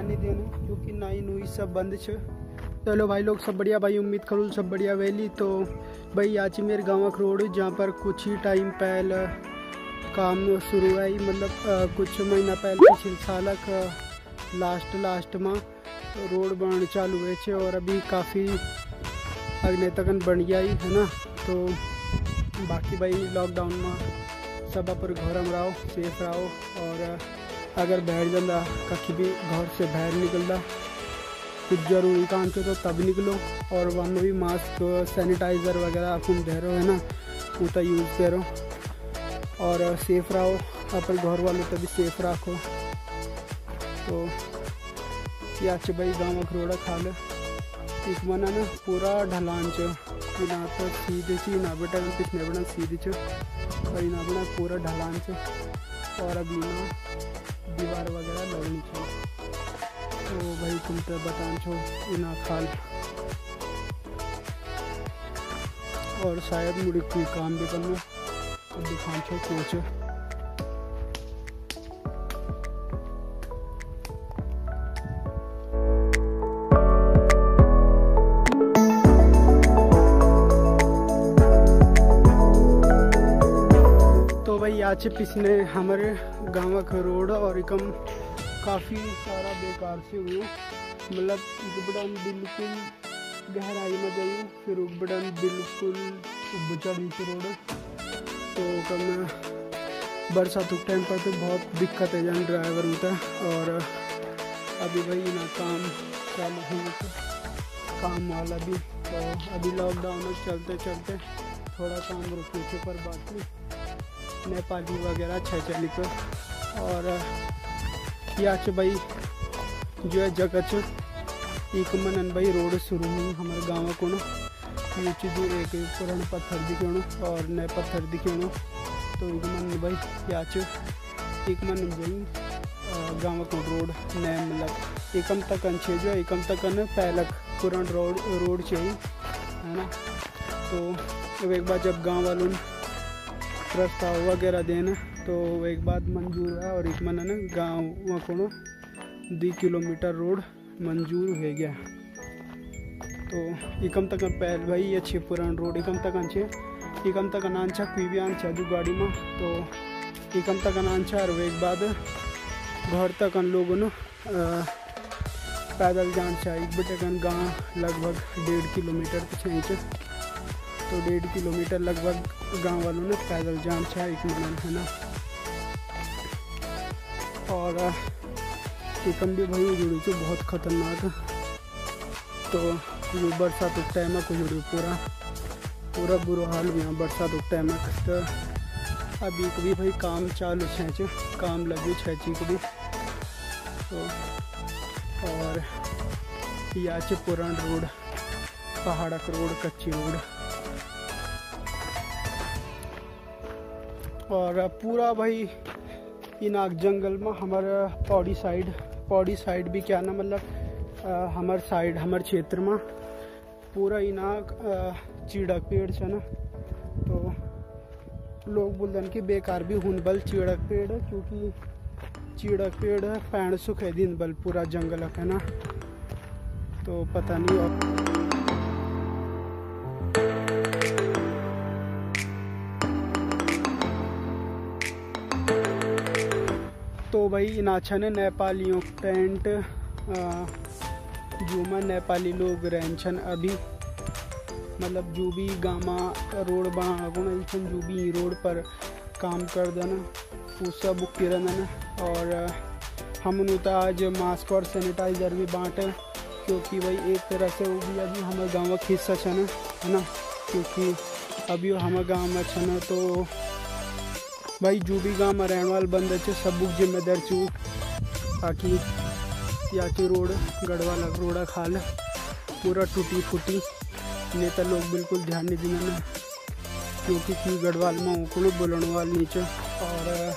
ध्यान नहीं देने, क्योंकि नाई नुई सब बंद छ। चलो भाई, लोग सब बढ़िया, भाई, उम्मीद करूँ सब बढ़िया वेली। तो भाई, आज मेरे गाँव रोड, जहाँ पर कुछ ही टाइम पहले काम शुरू है मतलब कुछ महीना पहले पिछले साल लास्ट लास्ट में रोड बन चालू है और अभी काफ़ी अगने तक बन गया ही, है ना? तो बाकी भाई लॉकडाउन में, सब पर घर में रहो सेफ़ रहो, और अगर बैठ जाता कहीं भी घर से बाहर निकलता कुछ ज़रूरी काम के तो तब निकलो। और वहाँ भी मास्क सैनिटाइज़र वगैरह आप दे रहे हो, है ना? तो यूज़ करो और सेफ़ रहो, अपने घर वालों को भी सेफ़ रखो। तो या भाई गाँव अखरोड़ा खा लो एक मना ना पूरा ढलान च। ना तो सीधे ची ना बेटा पिछने बना सीधे च। ना बना पूरा ढलान च। और अभी तो भाई तुम तो बतान छो इना खाल। और शायद मुझे कोई काम भी करना तो दिखान छो कोच। आज पिछले हमारे गाँव का रोड और एकम काफ़ी सारा बेकार से हुए। मतलब उगबड़न बिल्कुल गहराई में गई फिर उगबड़न बिल्कुल उब चढ़ी रोड। तो कल मैं बरसात के टाइम पर तो बहुत दिक्कत है जान ड्राइवर होता और अभी भाई ना काम चालू से काम वाला भी तो अभी लॉकडाउन में चलते चलते थोड़ा काम रुके पर बात नहीं नेपाली वगैरह अच्छा चली को और या भाई। जो है जगह एक मनन भाई रोड शुरू हुई हमारे गाँव को नीचे जो एक पुराना पत्थर दिखे और नए पत्थर दिखे तो एक मन भाई या एक मन भाई गाँव को रोड नए मतलब। एकम तक छे जो एकम तक पहलक पुरान रोड रोड चाहिए है। ना? तो एक बार जब गाँव वालों प्रस्ताव वगैरह देना तो एक बात मंजूर है और एक मन ना गाँव को दो किलोमीटर रोड मंजूर हो गया। तो इकम तक पहल भाई अच्छे पुरान रोड, इकम तक अच्छे इकम तक अनाचा कोई भी आंचा जो गाड़ी में। तो इकम तक अनाचा और एक बाद घर तक अन लोगों ने पैदल जान चाहिए बटे गाँव लगभग डेढ़ किलोमीटर पीछे तो डेढ़ किलोमीटर लगभग गाँव वालों ने पैदल जान चाहिए एक मिनट है ना। और एकम भी भाई जुड़ी थी बहुत ख़तरनाक। तो ये बरसात उस टाइम में जुड़ी पूरा पूरा बुरा हाल हुआ बरसात उस टाइम तो अभी कभी भाई काम चालू छे काम लगे छेची कभी तो और याचे पुरान रोड, पहाड़क रोड, कच्ची रोड। और पूरा भाई इनाक जंगल में हमारे पौड़ी साइड पौड़ी साइड भी क्या ना मतलब हमारे साइड, हमारे क्षेत्र में पूरा इनाक चीड़क पेड़ है ना। तो लोग बोलते कि बेकार भी हूँ बल चीड़क पेड़ है, क्योंकि चीड़क पेड़ है पैण सुख है दिन बल पूरा जंगल है ना। तो पता नहीं और तो भाई इनाछा ने नेपालियों टेंट जो में नेपाली लोग रहन अभी। मतलब जो भी गामा रोड बना जो भी रोड पर काम कर देना वो सब किरण और हम तो आज मास्क और सैनिटाइज़र भी बांटे क्योंकि भाई एक तरह से वो भी अभी हमारे गाँव का हिस्सा छन, है ना? क्योंकि अभी हमारे गाँव में छन तो भाई, जो भी गाँव में रहने वाले बंद है सब जिम्मेदार चू ताकि या की रोड गढ़वाला रोड़ा खाल पूरा टूटी फूटी। नहीं तो लोग बिल्कुल ध्यान नहीं देना क्योंकि की गढ़वाल में उनको बोलने वाले नीचे और,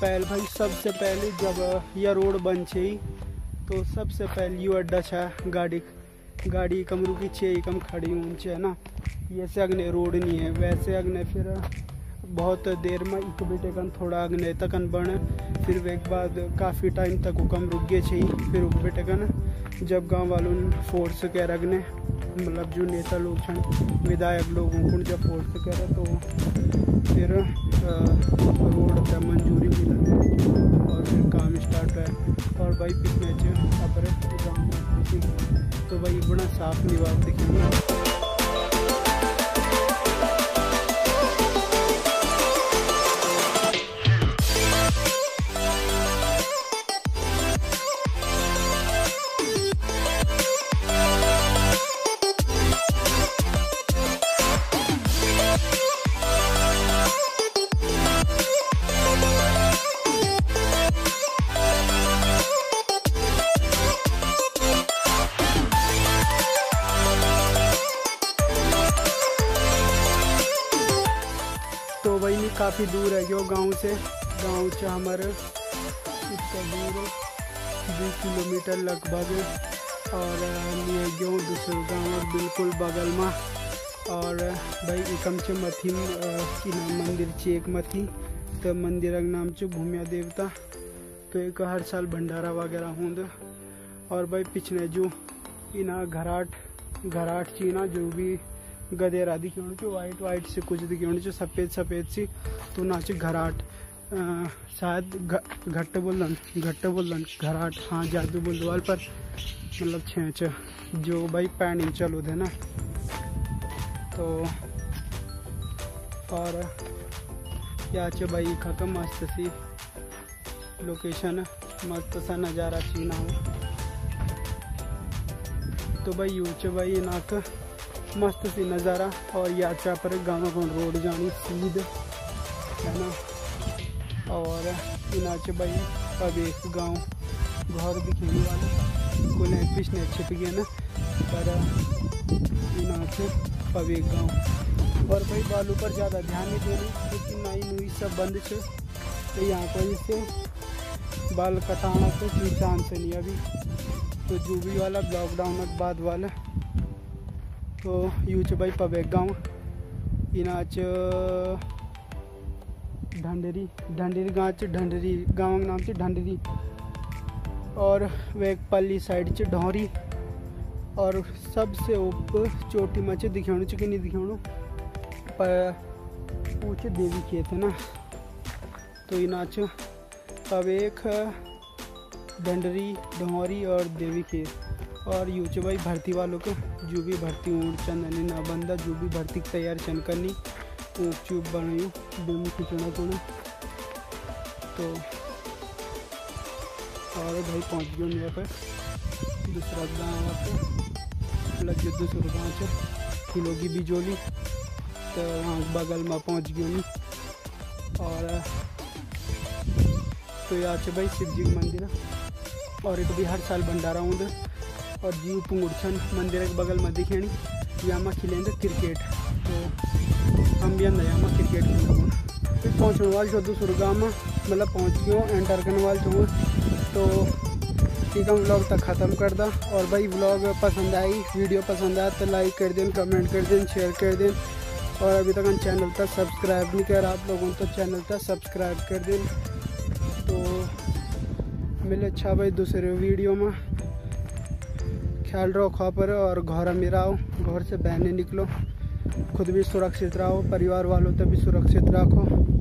पहले भाई, सबसे पहले जब यह रोड बन छे तो सबसे पहले यू अड्डा छा गाड़ी गाड़ी कम रुकी छे कम खड़ी ऊँचे है ना। ये से अगने रोड नहीं है, वैसे अगने फिर बहुत देर में एक बेटे कन थोड़ा अग्ने तकन बन। फिर एक बाद काफ़ी टाइम तक हुक्म रुक गए छे। फिर उक बेटे कन जब गाँव वालों फोर्स के रगने मतलब जो नेता लोग छन, विधायक लोग को जब फोर्स करे तो फिर रोड पर मंजूरी मिली। और फिर काम स्टार्ट हुआ। और भाई पिछले अपने गाँव तो भाई बड़ा साफ़ निवास दिखेंगे काफ़ी दूर है जो गाँव से गाँव से हमारे इतना दूर दो किलोमीटर लगभग और ये जो दूसरे गाँव बिल्कुल बगल में। और भाई, एकम से मथी की नाम मंदिर चे, एक मथी तो मंदिर नाम से भूमिया देवता। तो एक हर साल भंडारा वगैरह होंद। और भाई पिछले जो इना घराट घराट चीना जो भी गदेरा दिखण जो वाइट वाइट से कुछ दिखण जो सफ़ेद सफ़ेद सी। तो नाच घराट। शायद घट्ट बोलन घट्ट बोलन, घराट। हाँ जादू बोलवाल पर मतलब छेच। जो भाई पैनिंग चलो थे ना। तो और क्या च भाई, खत्म मस्त सी। लोकेशन मस्त सा नज़ारा चीना हो तो भाई यूच भाई, नाक। मस्त सी नज़ारा और यात्रा पर गाँव को रोड जानी सीध, है ना? और इनाच भाई, अब एक गाँव घर दिखेने वाले कुल पिछले छिप गए ना? पर इनाच अब एक गाँव। और भाई, बालू पर ज़्यादा ध्यान नहीं देनी, क्योंकि नाई नुई सब बंद छे। तो यहाँ पर इससे बाल कटाना तो कोई चांस नहीं अभी। तो जो भी वाला लॉकडाउन के बाद वाला तो यूच भाई पबेक गाँव। इनाच ढंडरी ढंडरी गाँव ढंडरी गाँव नाम से ढंडरी और वे पल्ली साइड च ढौरी। और सबसे ऊपर चोटी में च दिखाणु कि नहीं दिखाणु पर ऊँचे देवी खेत है ना। तो इनाच पवेक ढंडरी ढौरी और देवी खेत। और यूचे भाई भर्ती वालों को जो भी भर्ती ऊँट, चंदनी ना बंदा जो भी भर्ती तैयार चन करनी, ऊँट चूप बनाई बिम खिंचना कोना तो और भाई पहुँच गए मेरे पर। दूसरा गाँव पे लग गए दूसरा गाँव से। खिलोगी बिजोली। तो वहाँ बगल में पहुँच गए और तो यहाँ से भाई शिव जी मंदिर और एक भी हर साल भंडारा होंगे और जीव पुंगुड़छन मंदिर के बगल में दिखेणी यहाँ खिलेंगे क्रिकेट। तो हम भी अंदर यहाँ क्रिकेट खेल फिर पहुँचने वाले छो दूसरे गाँव में मतलब पहुँच गयो एंटर करने वाले छो तो ठीक है व्लॉग तक ख़त्म कर दा। और भाई ब्लॉग पसंद आई वीडियो पसंद आया तो लाइक कर दें कमेंट कर दें शेयर कर दें। और अभी तक हम चैनल तक सब्सक्राइब नहीं कर आप लोगों तो चैनल तक सब्सक्राइब कर दें। तो मिले अच्छा भाई दूसरे वीडियो में। ख्याल रहो, खा पर और घर में रहो। घर से बहने निकलो। खुद भी सुरक्षित रहो, परिवार वालों तक भी सुरक्षित रखो।